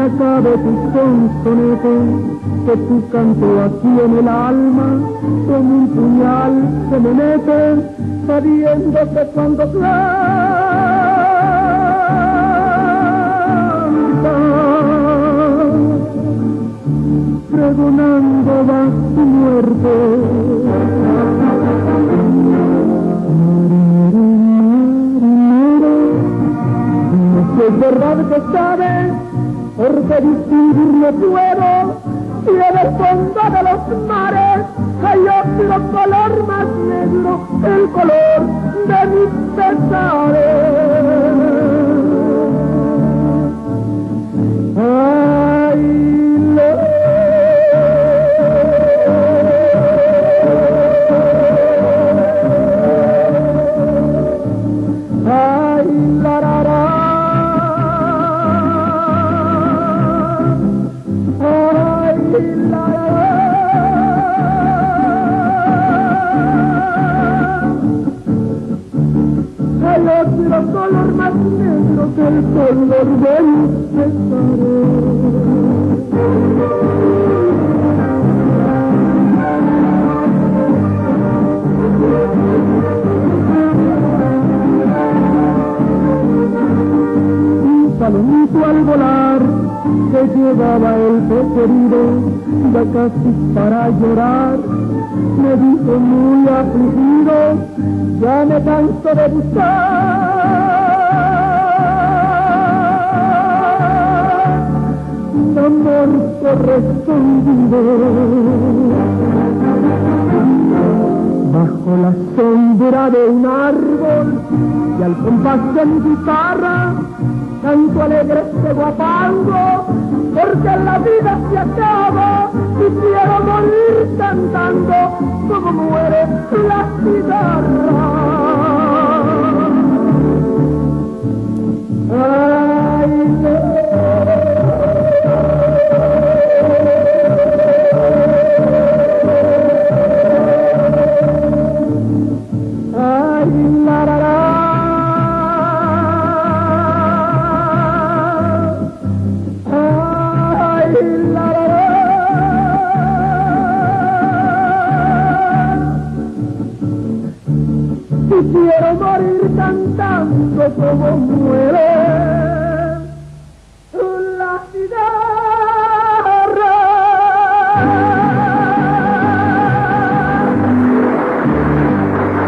acabe tu sonsonete, que tu canto aquí en el alma, como un puñal se me mete, sabiendo que cuando pregonando va tu muerte. No si es verdad que sabes, porque distinguir puedo, y en el fondo de los mares hay otro color más negro, el color de mis pesares. Al volar que llevaba el preferido ya casi para llorar me dijo muy afligido ya me canso de buscar bajo la sombra de un árbol y al compás de mi guitarra canto alegre este guapango, porque la vida se acaba y quiero morir cantando como muere la cigarra. Quiero morir cantando como muere.